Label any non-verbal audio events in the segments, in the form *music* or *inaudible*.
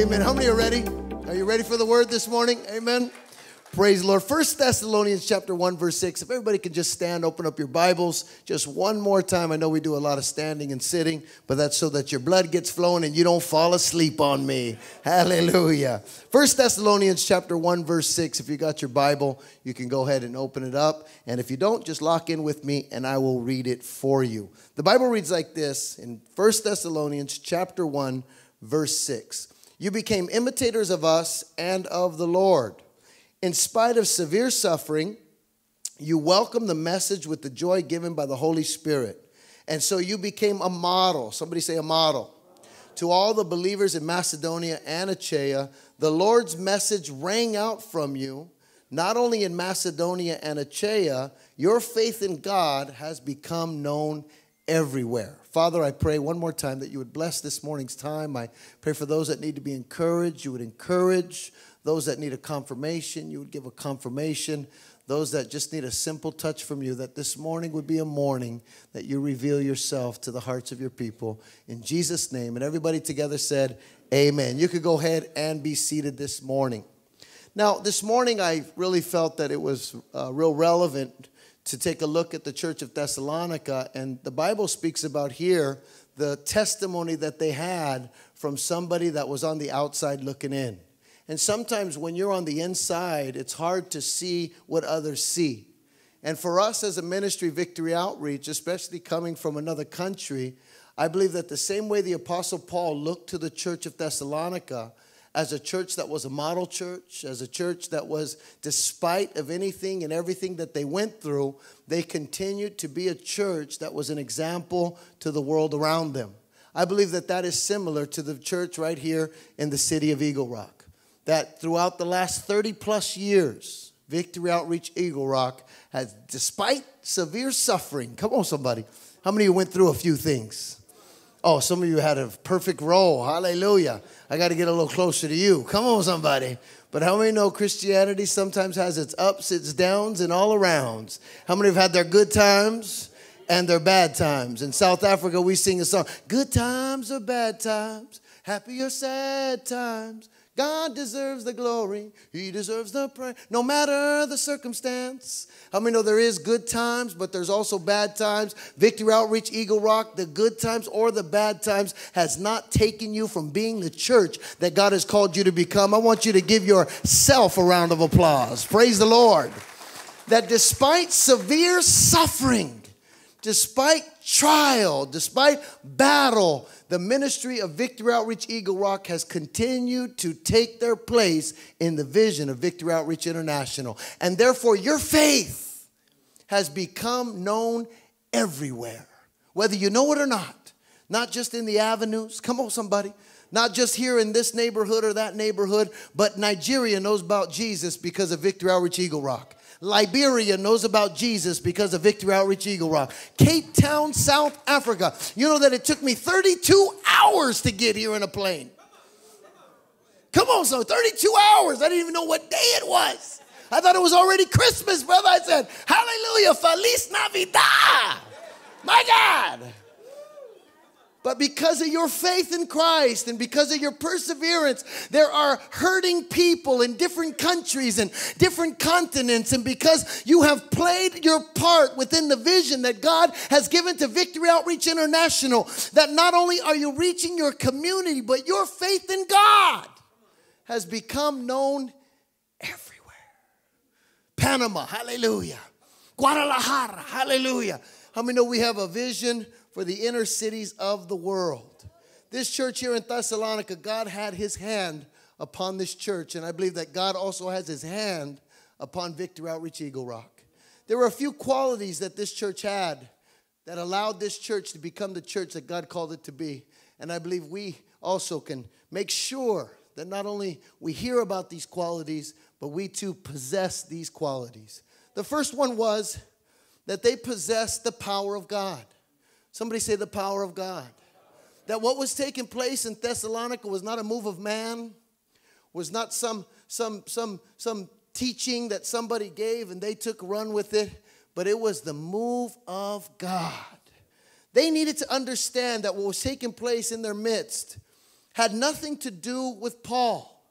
Amen. How many are ready? Are you ready for the word this morning? Amen. Praise the Lord. First Thessalonians chapter 1, verse 6. If everybody can just stand, open up your Bibles just one more time. I know we do a lot of standing and sitting, but that's so that your blood gets flowing and you don't fall asleep on me. *laughs* Hallelujah. First Thessalonians chapter 1, verse 6. If you got your Bible, you can go ahead and open it up. And if you don't, just lock in with me and I will read it for you. The Bible reads like this in First Thessalonians chapter 1, verse 6. You became imitators of us and of the Lord in spite of severe suffering, you welcomed the message with the joy given by the Holy Spirit. And so you became a model. Somebody say a model. To all the believers in Macedonia and Achaia, the Lord's message rang out from you. Not only in Macedonia and Achaia, your faith in God has become known everywhere. Father, I pray one more time that you would bless this morning's time. I pray for those that need to be encouraged, you would encourage those that need a confirmation, you would give a confirmation. Those that just need a simple touch from you, that this morning would be a morning that you reveal yourself to the hearts of your people. In Jesus' name. And everybody together said, Amen. You could go ahead and be seated this morning. Now, this morning, I really felt that it was uh, real relevant to take a look at the church of Thessalonica. And the Bible speaks about here the testimony that they had from somebody that was on the outside looking in. And sometimes when you're on the inside, it's hard to see what others see. And for us as a ministry, Victory Outreach, especially coming from another country, I believe that the same way the Apostle Paul looked to the church of Thessalonica as a church that was a model church, as a church that was, despite of anything and everything that they went through, they continued to be a church that was an example to the world around them. I believe that that is similar to the church right here in the city of Eagle Rock that throughout the last 30 plus years, Victory Outreach Eagle Rock has, despite severe suffering, come on, somebody. How many of you went through a few things? Oh, some of you had a perfect roll. Hallelujah. I got to get a little closer to you. Come on, somebody. But how many know Christianity sometimes has its ups, its downs, and all arounds? How many have had their good times and their bad times? In South Africa, we sing a song Good times or bad times, happy or sad times. God deserves the glory. He deserves the praise. No matter the circumstance. How many know there is good times, but there's also bad times? Victory Outreach, Eagle Rock, the good times or the bad times has not taken you from being the church that God has called you to become. I want you to give yourself a round of applause. Praise the Lord. That despite severe suffering, despite trial, despite battle, the ministry of Victory Outreach Eagle Rock has continued to take their place in the vision of Victory Outreach International. And therefore, your faith has become known everywhere, whether you know it or not, not just in the avenues. Come on, somebody. Not just here in this neighborhood or that neighborhood, but Nigeria knows about Jesus because of Victory Outreach Eagle Rock. Liberia knows about Jesus because of Victory Outreach Eagle Rock. Cape Town, South Africa. You know that it took me 32 hours to get here in a plane. Come on, so 32 hours. I didn't even know what day it was. I thought it was already Christmas, brother. I said, Hallelujah, Feliz Navidad. My God. But because of your faith in Christ and because of your perseverance, there are hurting people in different countries and different continents. And because you have played your part within the vision that God has given to Victory Outreach International, that not only are you reaching your community, but your faith in God has become known everywhere. Panama, hallelujah. Guadalajara, hallelujah. How many know we have a vision? For the inner cities of the world. This church here in Thessalonica, God had his hand upon this church, and I believe that God also has his hand upon Victory Outreach Eagle Rock. There were a few qualities that this church had that allowed this church to become the church that God called it to be. And I believe we also can make sure that not only we hear about these qualities, but we too possess these qualities. The first one was that they possessed the power of God. Somebody say the power of God. That what was taking place in Thessalonica was not a move of man, was not some some some some teaching that somebody gave and they took run with it, but it was the move of God. They needed to understand that what was taking place in their midst had nothing to do with Paul,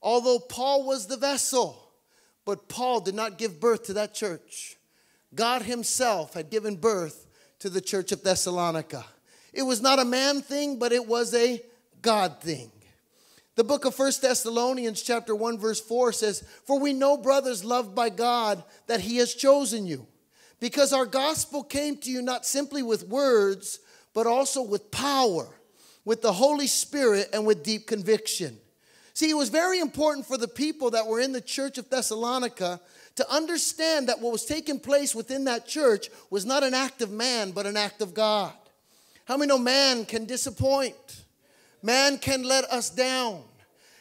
although Paul was the vessel. But Paul did not give birth to that church. God Himself had given birth to the church of Thessalonica. It was not a man thing, but it was a God thing. The book of First Thessalonians, chapter 1, verse 4 says, For we know, brothers, loved by God, that He has chosen you, because our gospel came to you not simply with words, but also with power, with the Holy Spirit, and with deep conviction. See, it was very important for the people that were in the church of Thessalonica to understand that what was taking place within that church was not an act of man, but an act of God. How many know man can disappoint? Man can let us down.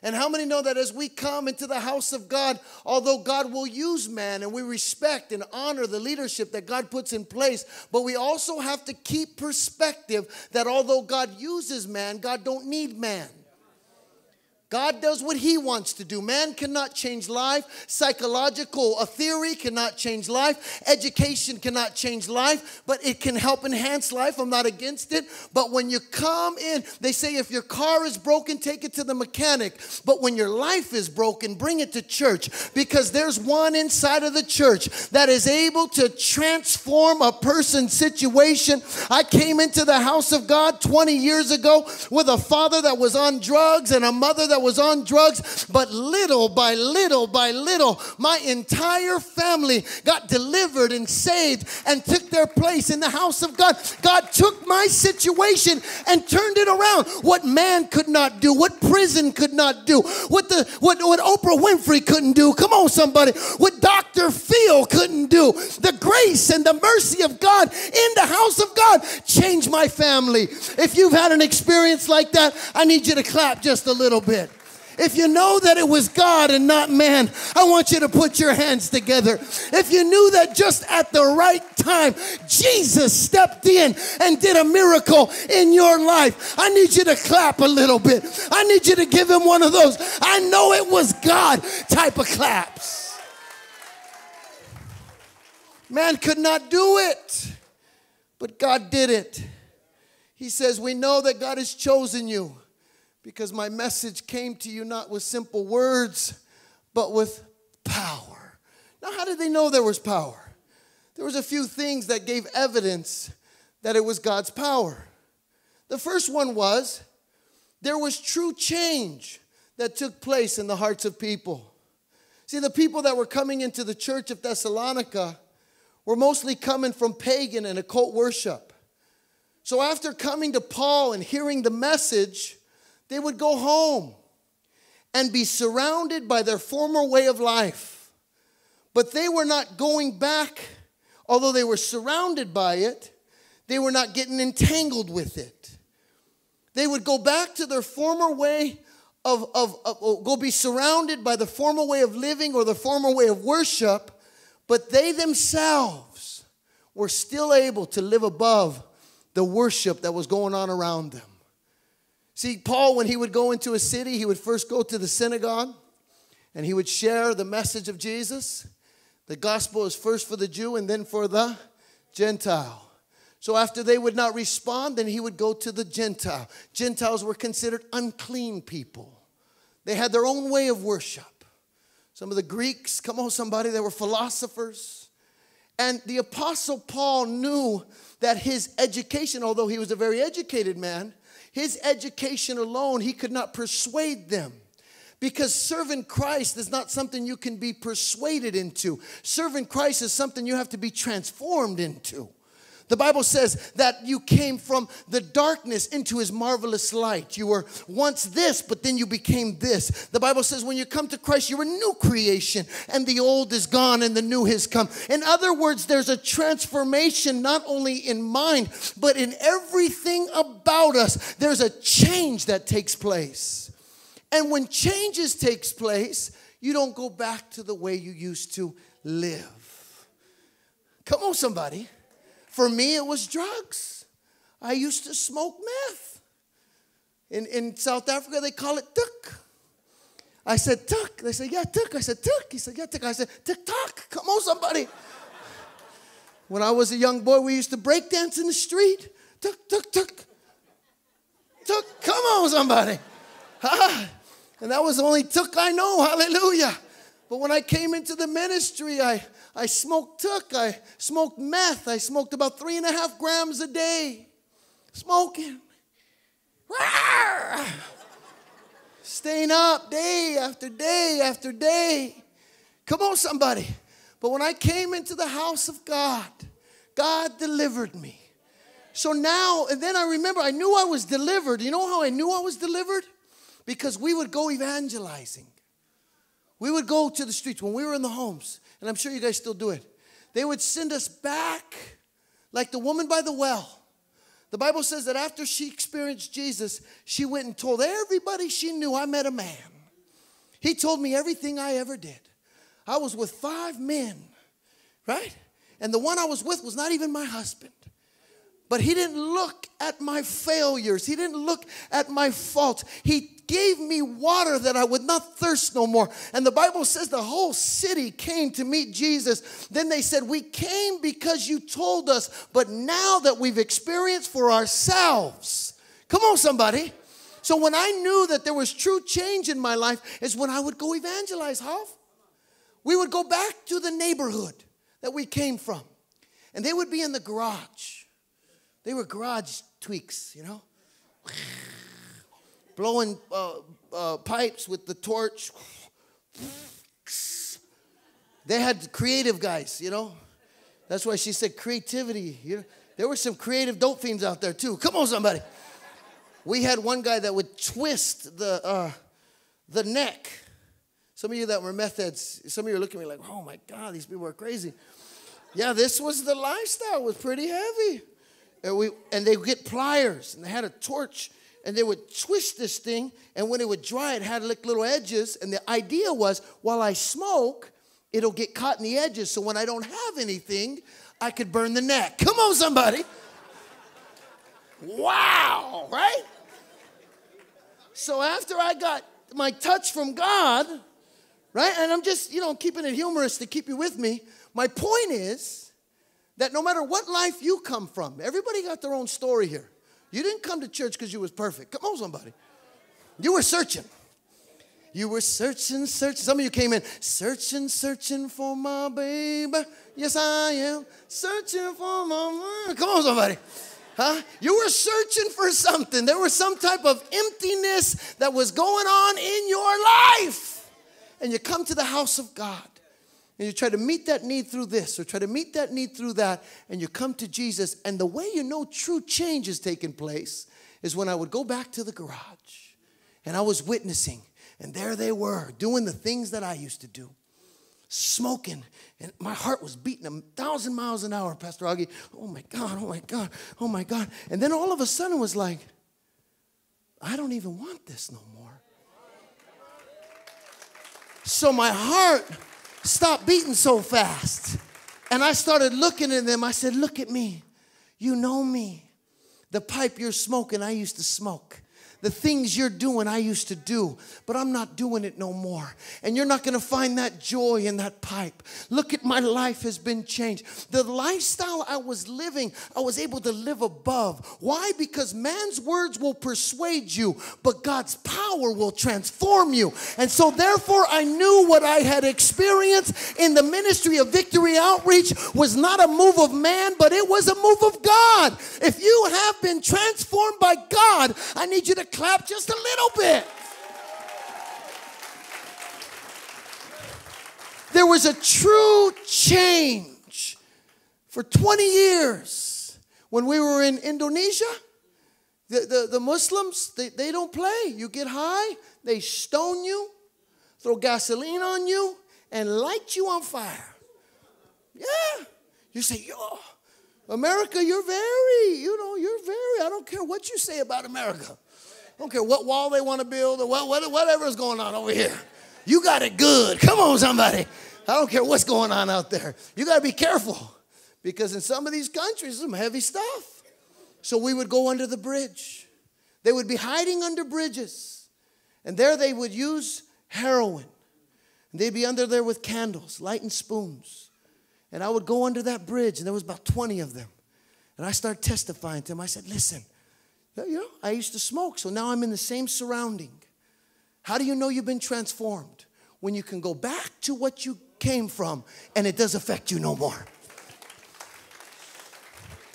And how many know that as we come into the house of God, although God will use man and we respect and honor the leadership that God puts in place, but we also have to keep perspective that although God uses man, God don't need man. God does what He wants to do. Man cannot change life. Psychological a theory cannot change life. Education cannot change life, but it can help enhance life. I'm not against it. But when you come in, they say if your car is broken, take it to the mechanic. But when your life is broken, bring it to church because there's one inside of the church that is able to transform a person's situation. I came into the house of God 20 years ago with a father that was on drugs and a mother that was on drugs, but little by little by little, my entire family got delivered and saved and took their place in the house of God. God took my situation and turned it around. What man could not do, what prison could not do, what the what, what Oprah Winfrey couldn't do. Come on, somebody. What Dr. Phil couldn't do. The grace and the mercy of God in the house of God changed my family. If you've had an experience like that, I need you to clap just a little bit. If you know that it was God and not man, I want you to put your hands together. If you knew that just at the right time, Jesus stepped in and did a miracle in your life, I need you to clap a little bit. I need you to give him one of those. I know it was God type of claps. Man could not do it, but God did it. He says, We know that God has chosen you because my message came to you not with simple words, but with power. Now, how did they know there was power? There was a few things that gave evidence that it was God's power. The first one was there was true change that took place in the hearts of people. See, the people that were coming into the church of Thessalonica were mostly coming from pagan and occult worship. So after coming to Paul and hearing the message, they would go home and be surrounded by their former way of life. But they were not going back, although they were surrounded by it, they were not getting entangled with it. They would go back to their former way of, of, of oh, go be surrounded by the former way of living or the former way of worship, but they themselves were still able to live above the worship that was going on around them. See, Paul, when he would go into a city, he would first go to the synagogue and he would share the message of Jesus. The gospel is first for the Jew and then for the Gentile. So after they would not respond, then he would go to the Gentile. Gentiles were considered unclean people. They had their own way of worship. Some of the Greeks, come on, somebody, they were philosophers. And the Apostle Paul knew that his education, although he was a very educated man, his education alone, he could not persuade them. Because serving Christ is not something you can be persuaded into. Serving Christ is something you have to be transformed into. The Bible says that you came from the darkness into his marvelous light. You were once this, but then you became this. The Bible says when you come to Christ, you're a new creation, and the old is gone and the new has come. In other words, there's a transformation not only in mind, but in everything about us. There's a change that takes place. And when changes takes place, you don't go back to the way you used to live. Come on, somebody. For me, it was drugs. I used to smoke meth. In, in South Africa, they call it tuk. I said, tuk. They said, yeah, tuk. I said, tuk. He said, yeah, tuk. I said, tuk, tuk. Come on, somebody. when I was a young boy, we used to break dance in the street. Tuk, tuk, tuk. Tuk. Come on, somebody. and that was the only tuk I know. Hallelujah. But when I came into the ministry, I, I smoked took, I smoked meth, I smoked about three and a half grams a day. Smoking. Staying up day after day after day. Come on, somebody. But when I came into the house of God, God delivered me. So now, and then I remember I knew I was delivered. You know how I knew I was delivered? Because we would go evangelizing. We would go to the streets when we were in the homes, and I'm sure you guys still do it. They would send us back like the woman by the well. The Bible says that after she experienced Jesus, she went and told everybody she knew I met a man. He told me everything I ever did. I was with five men, right? And the one I was with was not even my husband. But he didn't look at my failures. He didn't look at my faults. He gave me water that I would not thirst no more. And the Bible says the whole city came to meet Jesus. Then they said, We came because you told us, but now that we've experienced for ourselves. Come on, somebody. So when I knew that there was true change in my life, is when I would go evangelize, Huh? We would go back to the neighborhood that we came from, and they would be in the garage. They were garage tweaks, you know blowing uh, uh, pipes with the torch. They had creative guys, you know. That's why she said creativity. You know, there were some creative dope fiends out there too. Come on, somebody. We had one guy that would twist the uh, the neck. Some of you that were meth heads, some of you are looking at me like, oh my God, these people are crazy. Yeah, this was the lifestyle, it was pretty heavy. And, we, and they get pliers and they had a torch and they would twist this thing, and when it would dry, it had like little edges. And the idea was while I smoke, it'll get caught in the edges. So when I don't have anything, I could burn the neck. Come on, somebody. wow, right? So after I got my touch from God, right? And I'm just, you know, keeping it humorous to keep you with me. My point is that no matter what life you come from, everybody got their own story here. You didn't come to church because you was perfect. Come on, somebody. You were searching. You were searching, searching. Some of you came in searching, searching for my baby. Yes, I am searching for my. Man. Come on, somebody. Huh? You were searching for something. There was some type of emptiness that was going on in your life. And you come to the house of God and you try to meet that need through this or try to meet that need through that, and you come to Jesus, and the way you know true change is taking place is when I would go back to the garage and I was witnessing, and there they were doing the things that I used to do. Smoking, and my heart was beating a thousand miles an hour, Pastor Augie. Oh my God, oh my God, oh my God. And then all of a sudden it was like, I don't even want this no more. So my heart stop beating so fast. And I started looking at them. I said, Look at me. You know me. The pipe you're smoking, I used to smoke. The things you're doing, I used to do, but I'm not doing it no more. And you're not gonna find that joy in that pipe. Look at my life has been changed. The lifestyle I was living, I was able to live above. Why? Because man's words will persuade you, but God's power will transform you. And so, therefore, I knew what I had experienced in the ministry of Victory Outreach was not a move of man, but it was a move of God. If you have been transformed by God, I need you to clap just a little bit. There was a true change for 20 years when we were in Indonesia. The, the, the Muslims, they, they don't play. You get high, they stone you, throw gasoline on you, and light you on fire. Yeah. You say, yo, America, you're very, you know, you're very, I don't care what you say about America. I don't care what wall they want to build or what, whatever is going on over here. You got it good. Come on, somebody. I don't care what's going on out there. You got to be careful because in some of these countries, some heavy stuff. So we would go under the bridge. They would be hiding under bridges. And there they would use heroin. And they'd be under there with candles, lighting spoons. And I would go under that bridge, and there was about 20 of them. And I started testifying to them. I said, listen, you know, I used to smoke, so now I'm in the same surrounding. How do you know you've been transformed? When you can go back to what you came from and it does affect you no more.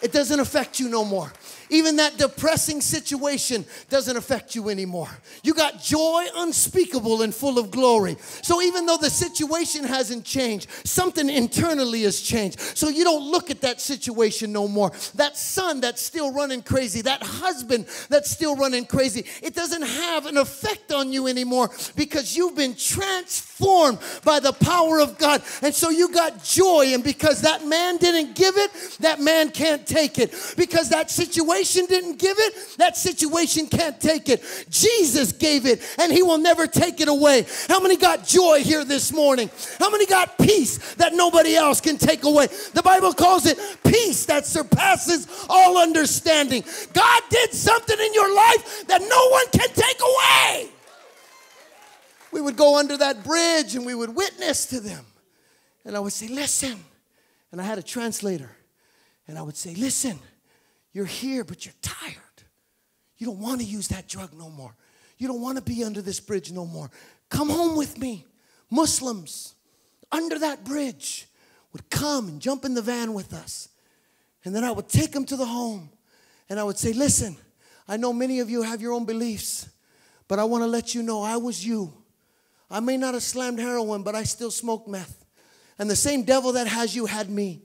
It doesn't affect you no more. Even that depressing situation doesn't affect you anymore. You got joy unspeakable and full of glory. So even though the situation hasn't changed, something internally has changed. So you don't look at that situation no more. That son that's still running crazy, that husband that's still running crazy, it doesn't have an effect on you anymore because you've been transformed by the power of God. And so you got joy. And because that man didn't give it, that man can't take it. Because that situation didn't give it, that situation can't take it. Jesus gave it, and He will never take it away. How many got joy here this morning? How many got peace that nobody else can take away? The Bible calls it peace that surpasses all understanding. God did something in your life that no one can take away. We would go under that bridge and we would witness to them. And I would say, Listen. And I had a translator. And I would say, Listen. You're here, but you're tired. You don't want to use that drug no more. You don't want to be under this bridge no more. Come home with me. Muslims under that bridge would come and jump in the van with us. And then I would take them to the home and I would say, Listen, I know many of you have your own beliefs, but I want to let you know I was you. I may not have slammed heroin, but I still smoked meth. And the same devil that has you had me.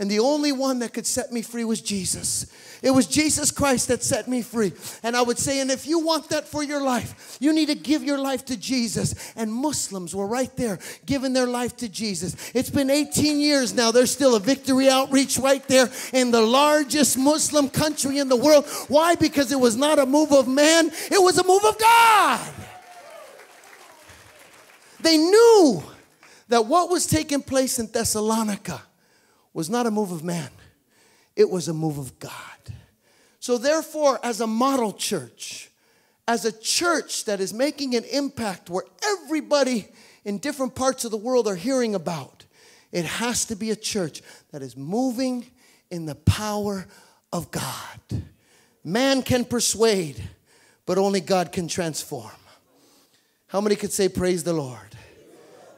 And the only one that could set me free was Jesus. It was Jesus Christ that set me free. And I would say, and if you want that for your life, you need to give your life to Jesus. And Muslims were right there giving their life to Jesus. It's been 18 years now. There's still a victory outreach right there in the largest Muslim country in the world. Why? Because it was not a move of man, it was a move of God. They knew that what was taking place in Thessalonica was not a move of man, it was a move of God. So, therefore, as a model church, as a church that is making an impact where everybody in different parts of the world are hearing about, it has to be a church that is moving in the power of God. Man can persuade, but only God can transform. How many could say, Praise the Lord?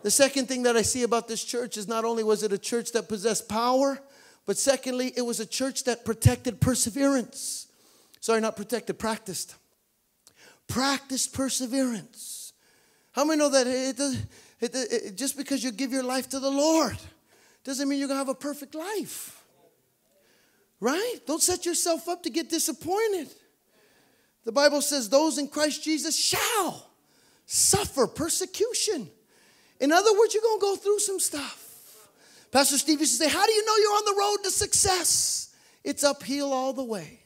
The second thing that I see about this church is not only was it a church that possessed power, but secondly, it was a church that protected perseverance. Sorry, not protected, practiced. Practiced perseverance. How many know that it, it, it, just because you give your life to the Lord doesn't mean you're going to have a perfect life? Right? Don't set yourself up to get disappointed. The Bible says those in Christ Jesus shall suffer persecution. In other words, you're going to go through some stuff. Pastor Steve used to say, How do you know you're on the road to success? It's uphill all the way.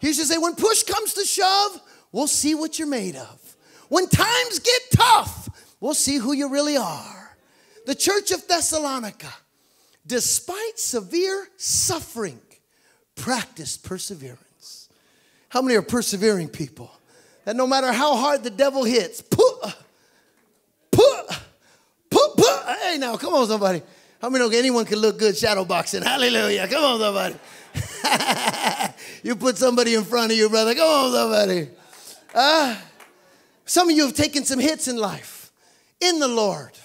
He used to say, When push comes to shove, we'll see what you're made of. When times get tough, we'll see who you really are. The church of Thessalonica, despite severe suffering, practiced perseverance. How many are persevering people? That no matter how hard the devil hits, put, put, Hey, now, come on, somebody. How many know anyone can look good shadow boxing? Hallelujah. Come on, somebody. *laughs* you put somebody in front of you, brother. Come on, somebody. Uh, some of you have taken some hits in life, in the Lord.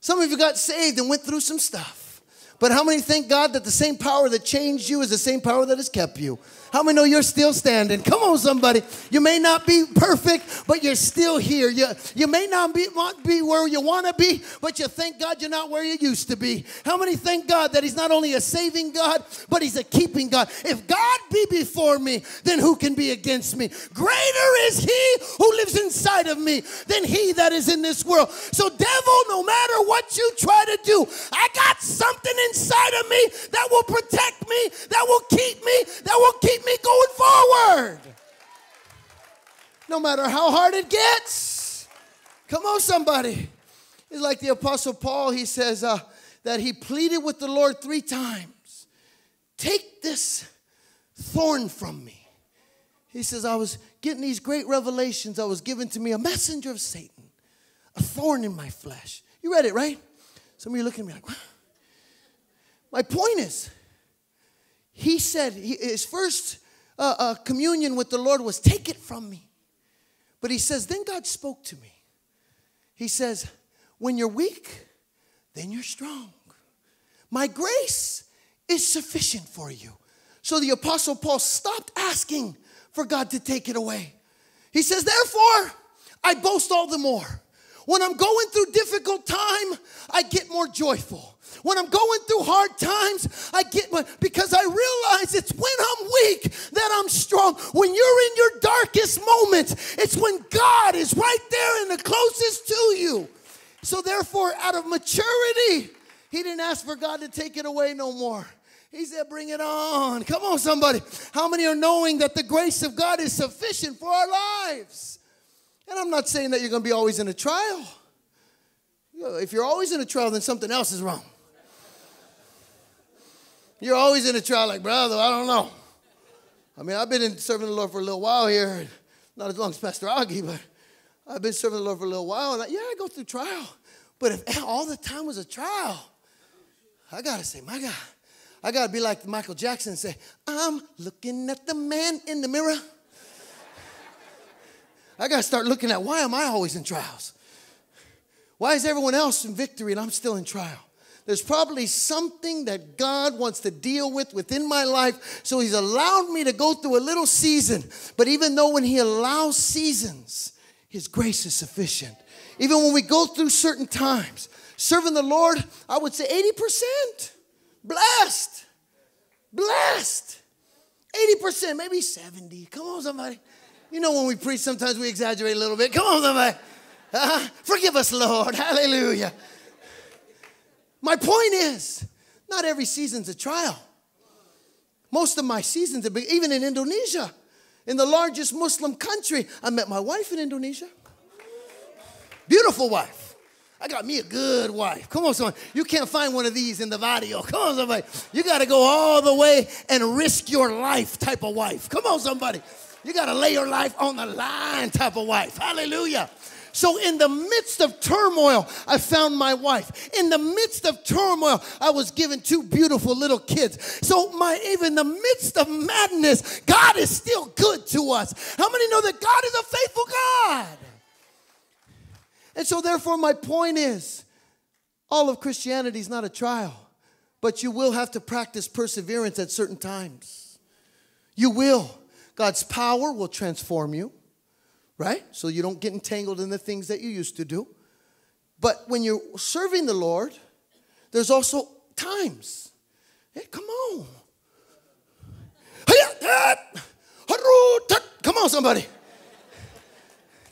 Some of you got saved and went through some stuff. But how many thank God that the same power that changed you is the same power that has kept you? How many know you're still standing? Come on, somebody. You may not be perfect, but you're still here. You, you may not be, be where you want to be, but you thank God you're not where you used to be. How many thank God that He's not only a saving God, but He's a keeping God? If God be before me, then who can be against me? Greater is He who lives inside of me than He that is in this world. So, devil, no matter what you try to do, I got something inside of me that will protect me, that will keep me, that will keep keep me going forward. No matter how hard it gets. Come on, somebody. It's like the Apostle Paul, he says uh, that he pleaded with the Lord three times Take this thorn from me. He says, I was getting these great revelations. I was given to me a messenger of Satan, a thorn in my flesh. You read it, right? Some of you looking at me like, what? My point is, he said his first uh, uh, communion with the Lord was, Take it from me. But he says, Then God spoke to me. He says, When you're weak, then you're strong. My grace is sufficient for you. So the Apostle Paul stopped asking for God to take it away. He says, Therefore, I boast all the more. When I'm going through difficult time, I get more joyful. When I'm going through hard times, I get because I realize it's when I'm weak that I'm strong. When you're in your darkest moments, it's when God is right there and the closest to you. So therefore, out of maturity, he didn't ask for God to take it away no more. He said, Bring it on. Come on, somebody. How many are knowing that the grace of God is sufficient for our lives? And I'm not saying that you're going to be always in a trial. If you're always in a trial, then something else is wrong. You're always in a trial, like, brother, I don't know. I mean, I've been in serving the Lord for a little while here, not as long as Pastor Augie, but I've been serving the Lord for a little while, and I, yeah, I go through trial. But if *laughs* all the time was a trial, I gotta say, my God, I gotta be like Michael Jackson and say, I'm looking at the man in the mirror. I gotta start looking at why am I always in trials? Why is everyone else in victory and I'm still in trial? There's probably something that God wants to deal with within my life. So He's allowed me to go through a little season. But even though when He allows seasons, His grace is sufficient. Even when we go through certain times, serving the Lord, I would say 80%. Blessed. Blessed. 80%, maybe 70. Come on, somebody. You know, when we preach, sometimes we exaggerate a little bit. Come on, somebody. Uh, forgive us, Lord. Hallelujah. My point is, not every season's a trial. Most of my seasons have been, even in Indonesia, in the largest Muslim country, I met my wife in Indonesia. Beautiful wife. I got me a good wife. Come on, someone. You can't find one of these in the video. Come on, somebody. You got to go all the way and risk your life type of wife. Come on, somebody. You got to lay your life on the line type of wife. Hallelujah. So, in the midst of turmoil, I found my wife. In the midst of turmoil, I was given two beautiful little kids. So, my even in the midst of madness, God is still good to us. How many know that God is a faithful God? And so, therefore, my point is all of Christianity is not a trial, but you will have to practice perseverance at certain times. You will. God's power will transform you right? So you don't get entangled in the things that you used to do. But when you're serving the Lord, there's also times. Hey, come on. Come on, somebody.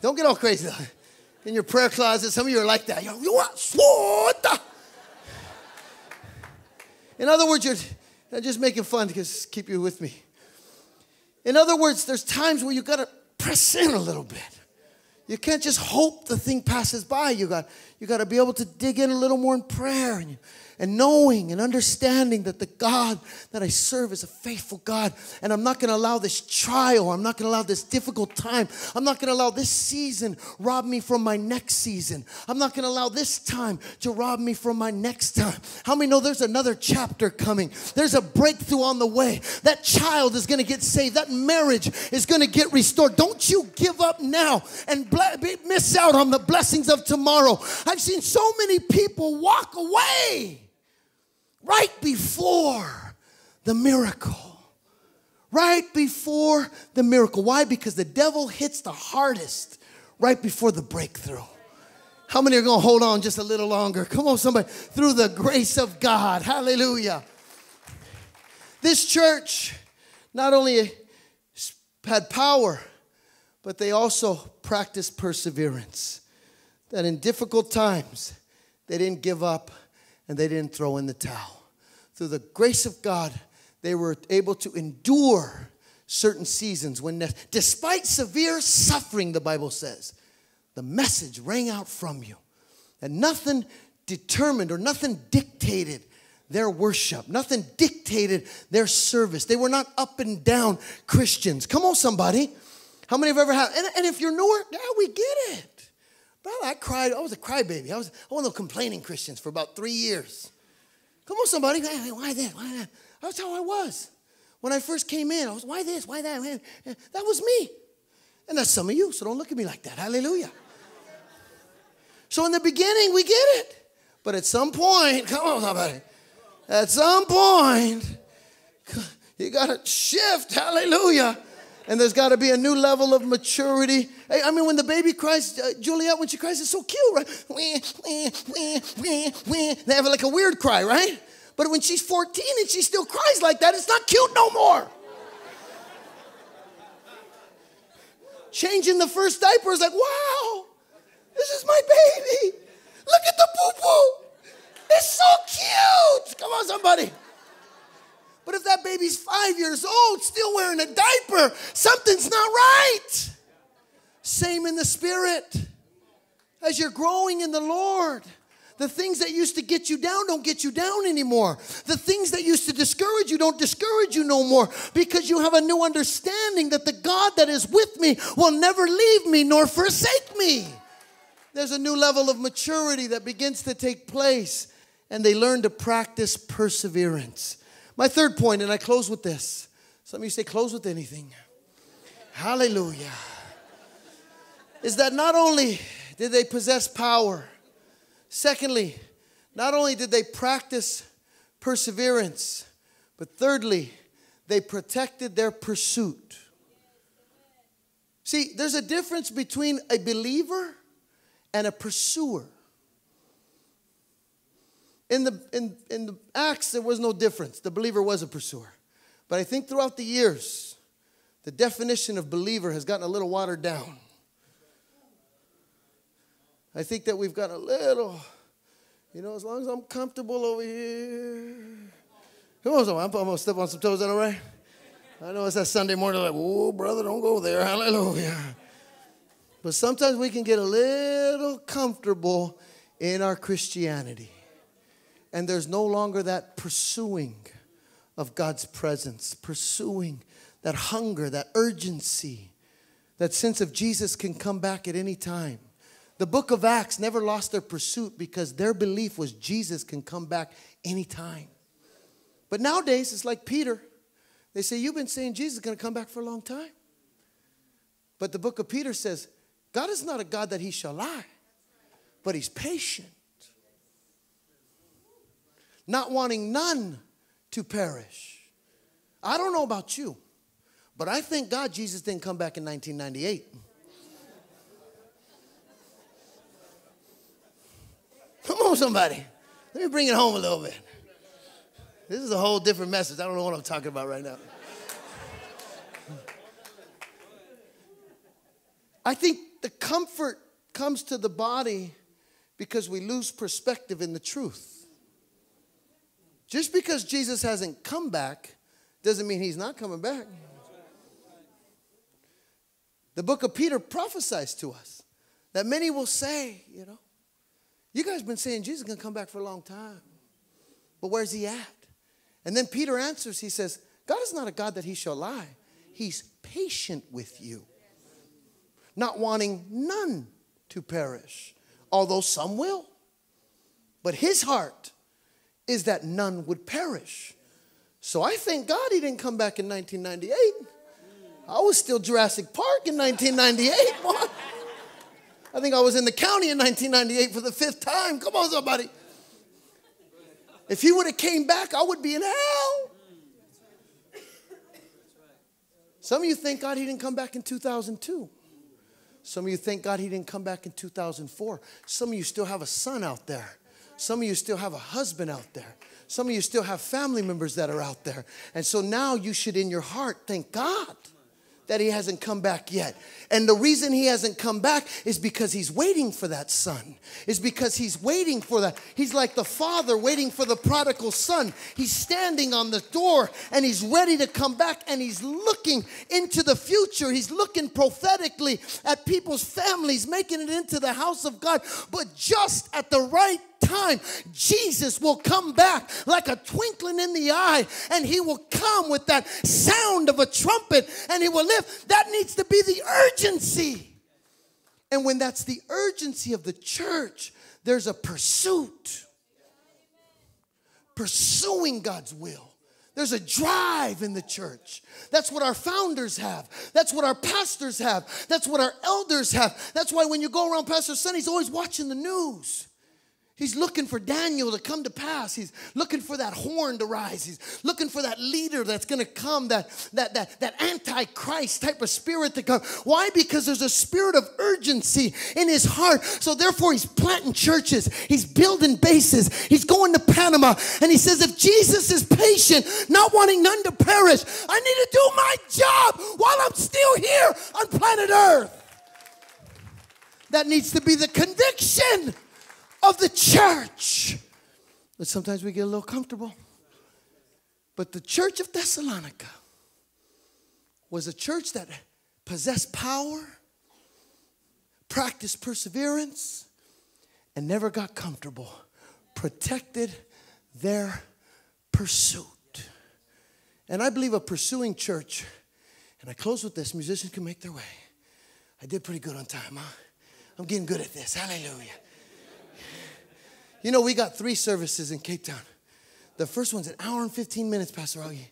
Don't get all crazy. In your prayer closet, some of you are like that. You? In other words, you're just making fun because keep you with me. In other words, there's times where you gotta press in a little bit. You can't just hope the thing passes by. You got, you got to be able to dig in a little more in prayer. And you, and knowing and understanding that the God that I serve is a faithful God. And I'm not going to allow this trial, I'm not going to allow this difficult time, I'm not going to allow this season rob me from my next season. I'm not going to allow this time to rob me from my next time. How many know there's another chapter coming? There's a breakthrough on the way. That child is going to get saved, that marriage is going to get restored. Don't you give up now and miss out on the blessings of tomorrow. I've seen so many people walk away right before the miracle. Right before the miracle. Why? Because the devil hits the hardest right before the breakthrough. How many are going to hold on just a little longer? Come on, somebody. Through the grace of God. Hallelujah. This church not only had power, but they also practiced perseverance. That in difficult times, they didn't give up and they didn't throw in the towel through the grace of God, they were able to endure certain seasons when, despite severe suffering, the Bible says, the message rang out from you. And nothing determined or nothing dictated their worship, nothing dictated their service. They were not up and down Christians. Come on, somebody. How many have ever had? And, and if you're newer, yeah, we get it. Brother, I cried. I was a crybaby. I was one of those complaining Christians for about three years. Come on, somebody. Hey, Why this? Why that? That's how I was. When I first came in, I was, why this? Why that? Eh, that was me. And that's some of you, so don't look at me like that. Hallelujah. So in the beginning, we get it. But at some point, come on, somebody. At some point, you got to shift. Hallelujah. And there's got to be a new level of maturity. I mean, when the baby cries, uh, Juliet, when she cries, it's so cute, right? They have like a weird cry, right? But when she's 14 and she still cries like that, it's not cute no more. Changing the first diaper is like, wow, this is my baby. Look at the poo poo. It's so cute. Come on, somebody. But if that baby's five years old, still wearing a diaper, something's not right. Same in the spirit. As you're growing in the Lord, the things that used to get you down don't get you down anymore. The things that used to discourage you don't discourage you no more because you have a new understanding that the God that is with me will never leave me nor forsake me. There's a new level of maturity that begins to take place, and they learn to practice perseverance. My third point, and I close with this. Some of you say, close with anything. Hallelujah. Is that not only did they possess power, Secondly, not only did they practice perseverance, but thirdly, they protected their pursuit. See, there's a difference between a believer and a pursuer. In the, in, in the Acts, there was no difference. The believer was a pursuer. But I think throughout the years, the definition of believer has gotten a little watered down. I think that we've got a little, you know, as long as I'm comfortable over here. Come on, I'm, I'm going to step on some toes, that all right? I know it's that Sunday morning, like, oh, brother, don't go there. Hallelujah. But sometimes we can get a little comfortable in our Christianity. And there's no longer that pursuing of God's presence, pursuing that hunger, that urgency, that sense of Jesus can come back at any time. The book of Acts never lost their pursuit because their belief was Jesus can come back anytime. But nowadays, it's like Peter. They say, You've been saying Jesus is going to come back for a long time. But the book of Peter says, God is not a God that he shall lie, but he's patient, not wanting none to perish. I don't know about you, but I thank God Jesus didn't come back in 1998. Come on, somebody. Let me bring it home a little bit. This is a whole different message. I don't know what I'm talking about right now. I think the comfort comes to the body because we lose perspective in the truth. Just because Jesus hasn't come back doesn't mean he's not coming back. The book of Peter prophesies to us that many will say, you know, you guys been saying Jesus is going to come back for a long time. But where's he at? And then Peter answers, he says, God is not a God that he shall lie. He's patient with you, not wanting none to perish, although some will. But his heart is that none would perish. So I thank God he didn't come back in 1998. I was still Jurassic Park in 1998. *laughs* I think I was in the county in 1998 for the fifth time. Come on, somebody. If he would have came back, I would be in hell. Some of you thank God he didn't come back in 2002. Some of you thank God he didn't come back in 2004. Some of you still have a son out there. Some of you still have a husband out there. Some of you still have family members that are out there. And so now you should, in your heart, thank God that he hasn't come back yet. And the reason he hasn't come back is because he's waiting for that son. Is because he's waiting for that. He's like the father waiting for the prodigal son. He's standing on the door and he's ready to come back and he's looking into the future. He's looking prophetically at people's families making it into the house of God. But just at the right time, Jesus will come back like a twinkling in the eye, and he will come with that sound of a trumpet, and he will live. That needs to be the urgency. And when that's the urgency of the church, there's a pursuit. Pursuing God's will. There's a drive in the church. That's what our founders have. That's what our pastors have. That's what our elders have. That's why when you go around Pastor Sonny, he's always watching the news. He's looking for Daniel to come to pass. He's looking for that horn to rise. He's looking for that leader that's going to come, that, that, that, that antichrist type of spirit to come. Why? Because there's a spirit of urgency in his heart. So therefore, he's planting churches. He's building bases. He's going to Panama. And he says, if Jesus is patient, not wanting none to perish, I need to do my job while I'm still here on planet Earth. That needs to be the conviction of the church. But sometimes we get a little comfortable. But the church of Thessalonica was a church that possessed power, practiced perseverance, and never got comfortable, protected their pursuit. And I believe a pursuing church, and I close with this musicians can make their way. I did pretty good on time, huh? I'm getting good at this. Hallelujah. You know, we got three services in Cape Town. The first one's an hour and 15 minutes, Pastor Augie.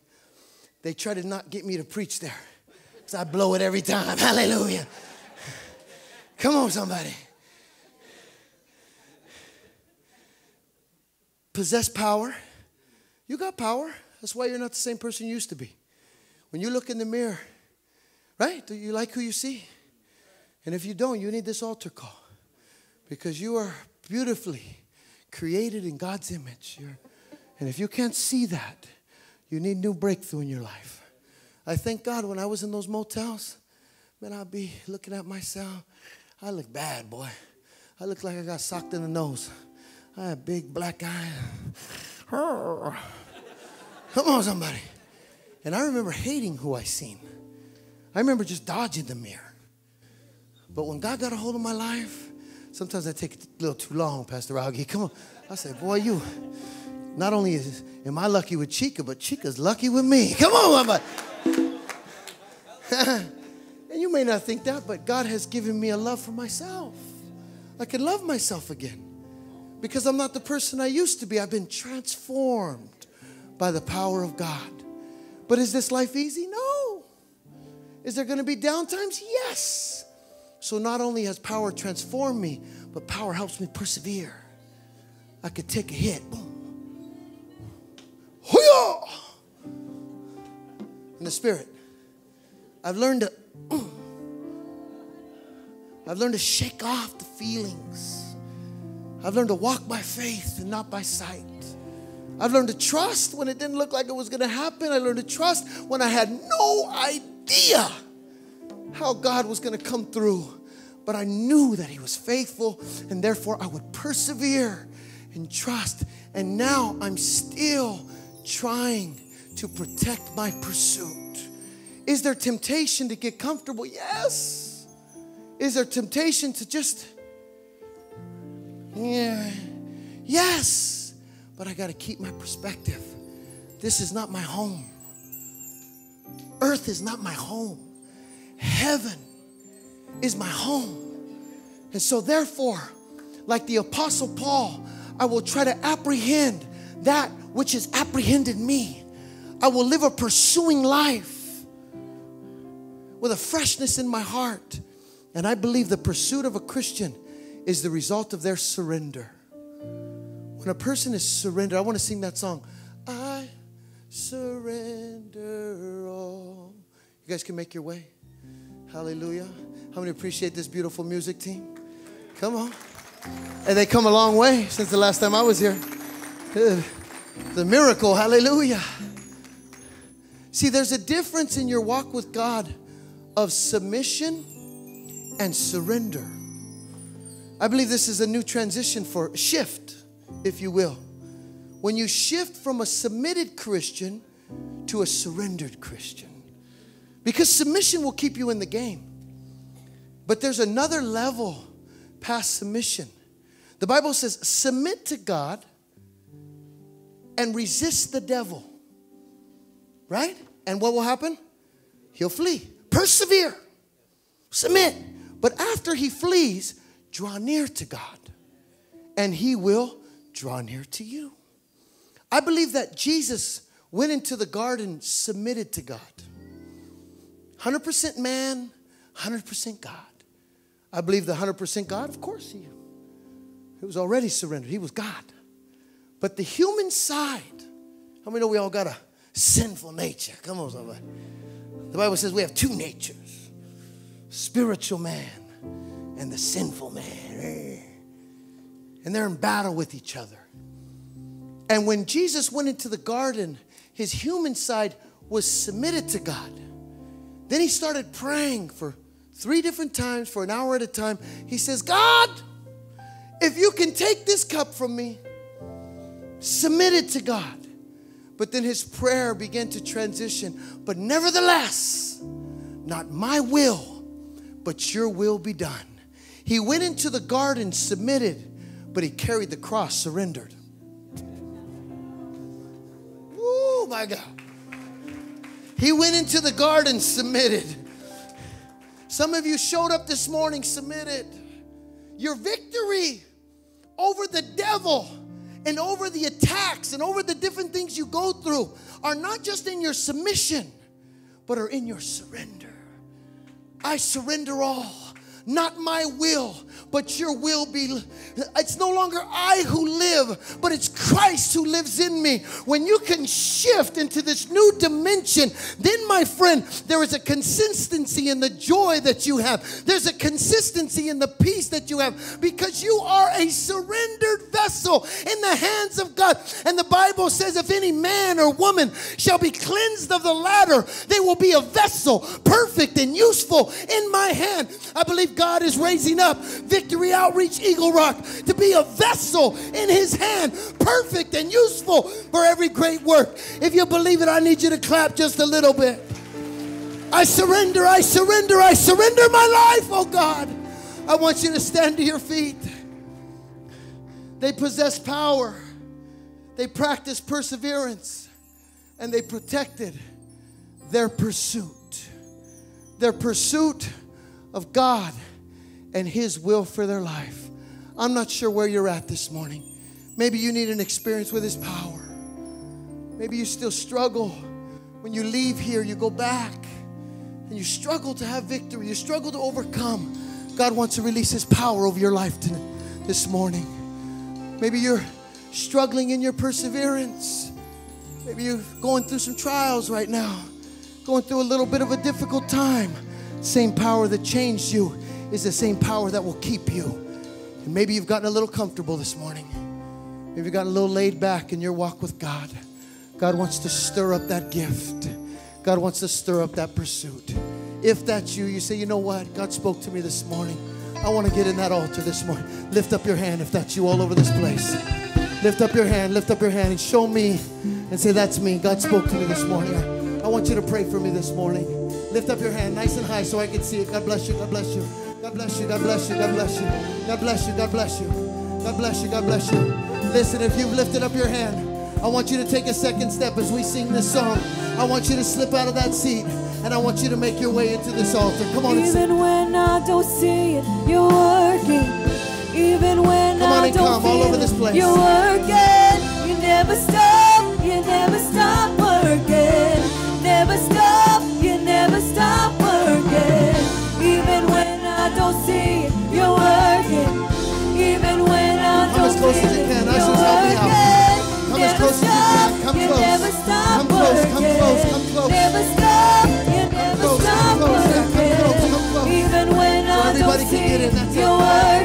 They try to not get me to preach there because I blow it every time. *laughs* Hallelujah. Come on, somebody. Possess power. You got power. That's why you're not the same person you used to be. When you look in the mirror, right? Do you like who you see? And if you don't, you need this altar call because you are beautifully created in God's image. You're, and if you can't see that, you need new breakthrough in your life. I thank God when I was in those motels, man, I'd be looking at myself. I look bad, boy. I look like I got socked in the nose. I had big black eye. *laughs* Come on, somebody. And I remember hating who I seen. I remember just dodging the mirror. But when God got a hold of my life, Sometimes I take a little too long, Pastor Augie. Come on. I say, boy, you, not only is, am I lucky with Chica, but Chica's lucky with me. Come on, mama. *laughs* and you may not think that, but God has given me a love for myself. I can love myself again because I'm not the person I used to be. I've been transformed by the power of God. But is this life easy? No. Is there going to be downtimes? Yes. So not only has power transformed me, but power helps me persevere. I could take a hit. Boom. In the spirit. I've learned to *clears throat* I've learned to shake off the feelings. I've learned to walk by faith and not by sight. I've learned to trust when it didn't look like it was going to happen. I learned to trust when I had no idea how God was going to come through but I knew that He was faithful, and therefore I would persevere and trust. And now I'm still trying to protect my pursuit. Is there temptation to get comfortable? Yes. Is there temptation to just, yeah, yes. But I got to keep my perspective. This is not my home. Earth is not my home. Heaven is my home. And so, therefore, like the Apostle Paul, I will try to apprehend that which has apprehended me. I will live a pursuing life with a freshness in my heart. And I believe the pursuit of a Christian is the result of their surrender. When a person is surrendered, I want to sing that song. I surrender all. You guys can make your way. Hallelujah. How many appreciate this beautiful music team? Come on. And they come a long way since the last time I was here. *sighs* The miracle, hallelujah. See, there's a difference in your walk with God of submission and surrender. I believe this is a new transition for shift, if you will. When you shift from a submitted Christian to a surrendered Christian. Because submission will keep you in the game. But there's another level past submission. The Bible says, submit to God and resist the devil. Right? And what will happen? He'll flee. Persevere. Submit. But after he flees, draw near to God, and he will draw near to you. I believe that Jesus went into the garden submitted to God. 100% man, 100% God. I believe the 100% God, of course, he, he was already surrendered. He was God. But the human side, how many know we all got a sinful nature? Come on, somebody. The Bible says we have two natures spiritual man and the sinful man. Eh? And they're in battle with each other. And when Jesus went into the garden, his human side was submitted to God. Then he started praying for three different times for an hour at a time. He says, God, if you can take this cup from me, submit it to God. But then his prayer began to transition. But nevertheless, not my will, but your will be done. He went into the garden submitted, but he carried the cross surrendered. Oh my God. He went into the garden submitted. Some of you showed up this morning submitted. Your victory over the devil and over the attacks and over the different things you go through are not just in your submission, but are in your surrender. I surrender all not my will, but your will be. It's no longer I who live, but it's Christ who lives in me. When you can shift into this new dimension, then, my friend, there is a consistency in the joy that you have. There's a consistency in the peace that you have because you are a surrendered vessel in the hands of God. And the Bible says, if any man or woman shall be cleansed of the latter, they will be a vessel, perfect and useful in my hand. I believe God is raising up Victory Outreach Eagle Rock to be a vessel in His hand, perfect and useful for every great work. If you believe it, I need you to clap just a little bit. I surrender, I surrender, I surrender my life, oh God. I want you to stand to your feet. They possess power, they practice perseverance, and they protected their pursuit. Their pursuit of God and His will for their life. I'm not sure where you're at this morning. Maybe you need an experience with His power. Maybe you still struggle. When you leave here, you go back and you struggle to have victory. You struggle to overcome. God wants to release His power over your life this morning. Maybe you're struggling in your perseverance. Maybe you're going through some trials right now, going through a little bit of a difficult time. Same power that changed you is the same power that will keep you. And maybe you've gotten a little comfortable this morning. Maybe you've gotten a little laid back in your walk with God. God wants to stir up that gift. God wants to stir up that pursuit. If that's you, you say, you know what? God spoke to me this morning. I want to get in that altar this morning. Lift up your hand if that's you all over this place. Lift up your hand, lift up your hand and show me and say, That's me. God spoke to me this morning. I, want you to pray for me this morning. Lift up your hand nice and high so I can see it. God bless you. God bless you. God bless you. God bless you. God bless you. God bless you. God bless you. God bless you. God bless you. Listen, if you've lifted up your hand, I want you to take a second step as we sing this song. I want you to slip out of that seat and I want you to make your way into this altar. Come on. Even when I don't see it, you're working. Even when come I don't come all over this place. You're working. You never stop. Close. Come close. Come close. Never stop. You never stop come close, working. come close, come close. Even when I don't see it, you're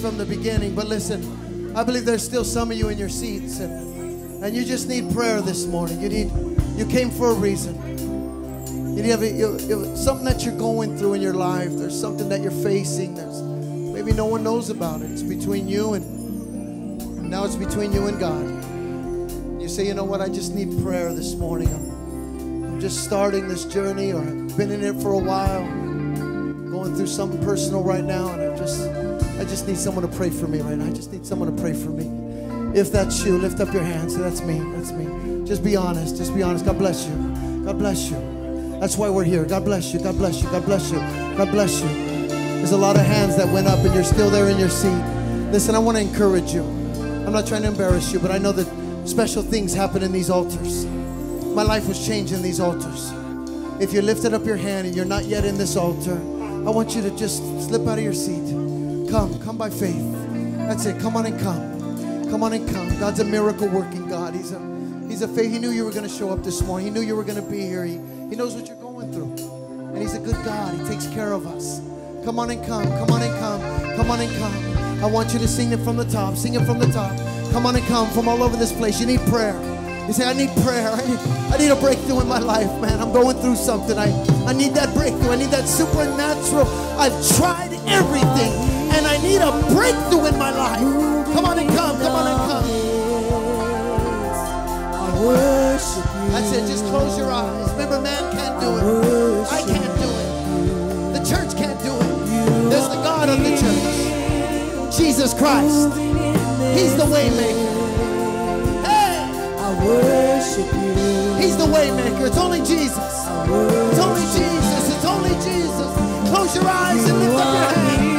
from the beginning, but listen, I believe there's still some of you in your seats and, and you just need prayer this morning. You need you came for a reason. You have a, you, you, something that you're going through in your life. There's something that you're facing. There's maybe no one knows about it. It's between you and now it's between you and God. You say, you know what? I just need prayer this morning. I'm, I'm just starting this journey, or I've been in it for a while, going through something personal right now, and I'm just I just need someone to pray for me right now. I just need someone to pray for me. If that's you, lift up your hands. That's me. That's me. Just be honest. Just be honest. God bless you. God bless you. That's why we're here. God bless you. God bless you. God bless you. God bless you. There's a lot of hands that went up and you're still there in your seat. Listen, I want to encourage you. I'm not trying to embarrass you, but I know that special things happen in these altars. My life was changed in these altars. If you lifted up your hand and you're not yet in this altar, I want you to just slip out of your seat. Come, come by faith. That's it. Come on and come. Come on and come. God's a miracle working God. He's a He's a faith. He knew you were going to show up this morning. He knew you were going to be here. He, he knows what you're going through. And He's a good God. He takes care of us. Come on and come. Come on and come. Come on and come. I want you to sing it from the top. Sing it from the top. Come on and come from all over this place. You need prayer. You say, I need prayer. I need, I need a breakthrough in my life, man. I'm going through something. I, I need that breakthrough. I need that supernatural. I've tried everything and I need a breakthrough in my life. Come on and come. Come on and come. I worship. That's it. Just close your eyes. Remember, man can't do it. I can't do it. The church can't do it. There's the God of the church. Jesus Christ. He's the waymaker. Hey! I worship you. He's the waymaker. It's only Jesus. It's only Jesus. It's only Jesus. Close your eyes and lift up your hands.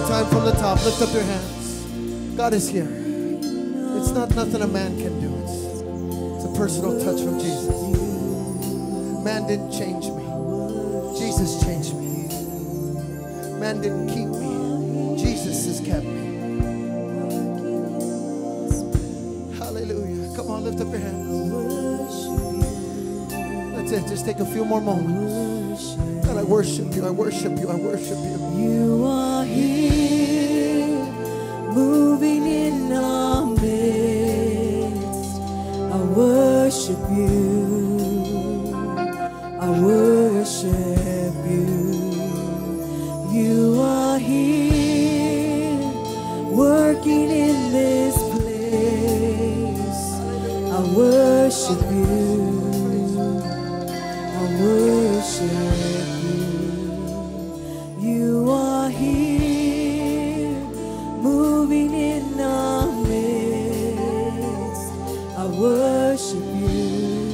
More time from the top. Lift up your hands. God is here. It's not nothing a man can do. It's, it's a personal touch from Jesus. Man didn't change me. Jesus changed me. Man didn't keep me. Jesus has kept me. Hallelujah. Come on, lift up your hands. That's it. Just take a few more moments. God, I worship you. I worship you. I worship you. You are worship you. Moving in our midst. I worship you.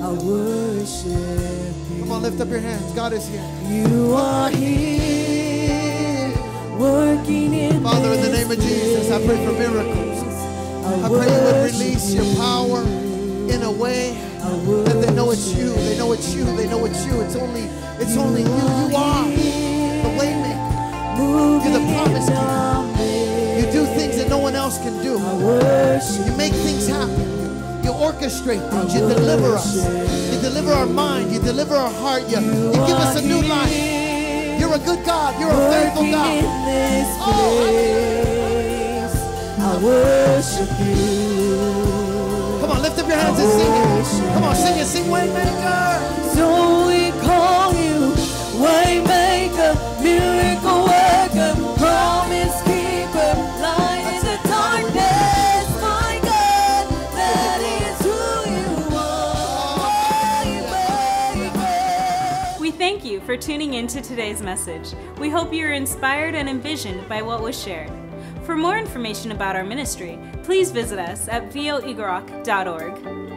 I worship you. Come on, lift up your hands. God is here. You are here, working in Father, in the name of Jesus, I pray for miracles. place. I pray you would release your power in a way that they know it's you. They know it's you. They know it's you. It's only, it's only you. You are You're the promise keeper. You do things that no one else can do. You make things happen. You orchestrate things. You deliver us. You deliver our mind. You deliver our heart. You, you give us a new life. You're a good God. You're a faithful God. Oh, I worship you. Come on, lift up your hands and sing it. Come on, sing it. Sing Waymaker. So we call you Waymaker, for tuning in to today's message. We hope you are inspired and envisioned by what was shared. For more information about our ministry, please visit us at voeaglerock.org.